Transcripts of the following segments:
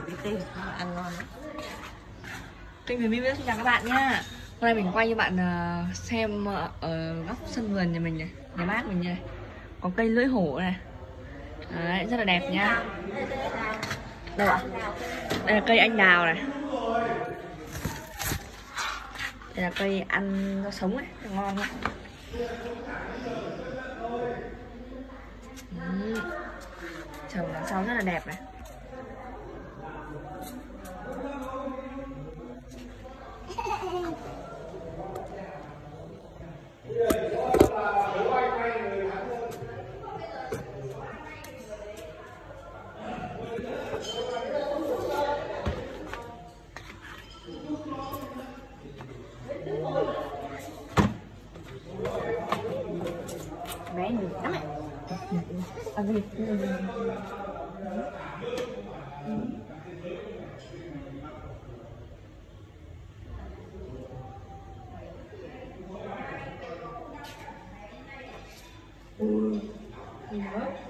phải biết tên ăn ngon lắm. Kênh Huyền My xin chào các bạn nha Hôm nay mình quay cho bạn ờ, xem ở góc sân vườn nhà mình này Nhà bác mình này. Có cây lưỡi hổ này. Đấy, rất là đẹp nha Đâu ạ? Đây là cây anh đào này. Đây là cây ăn rau sống này, ngon lắm. Trồng đằng sau rất là đẹp này. Hazır ettim. Thank you.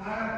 Ah!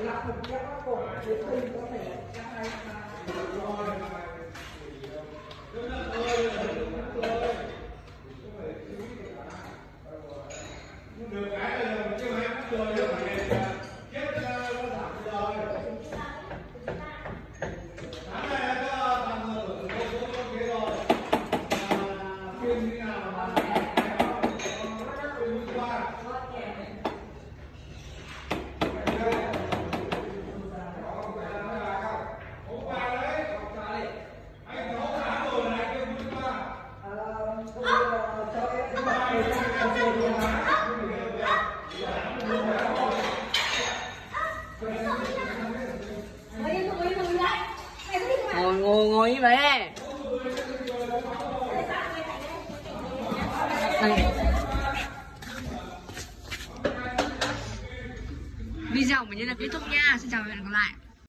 là phần chắc nó còn đến có thể chắc hay ngồi ngồi video mình như là kết thúc nha. Xin chào và hẹn gặp lại.